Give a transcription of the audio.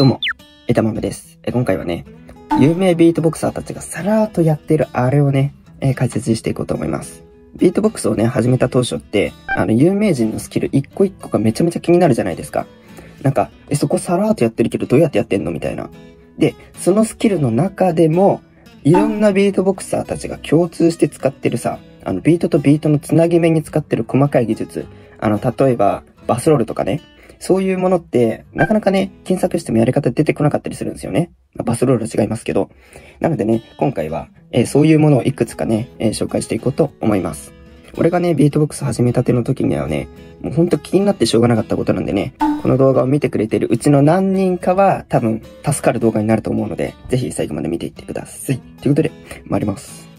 どうも枝豆です。え今回はね、有名ビートボクサーたちがさらーっとやってるあれをね、え解説していこうと思います。ビートボックスをね、始めた当初って、あの、有名人のスキル一個一個がめちゃめちゃ気になるじゃないですか。なんか、え、そこさらーっとやってるけどどうやってやってんのみたいな。で、そのスキルの中でも、いろんなビートボクサーたちが共通して使ってるさ、あの、ビートとビートのつなぎ目に使ってる細かい技術。あの、例えば、バスロールとかね。そういうものって、なかなかね、検索してもやり方出てこなかったりするんですよね。ま、バスロールは違いますけど。なのでね、今回は、えー、そういうものをいくつかね、えー、紹介していこうと思います。俺がね、ビートボックス始めたての時にはね、もうほんと気になってしょうがなかったことなんでね、この動画を見てくれてるうちの何人かは多分助かる動画になると思うので、ぜひ最後まで見ていってください。ということで、参ります。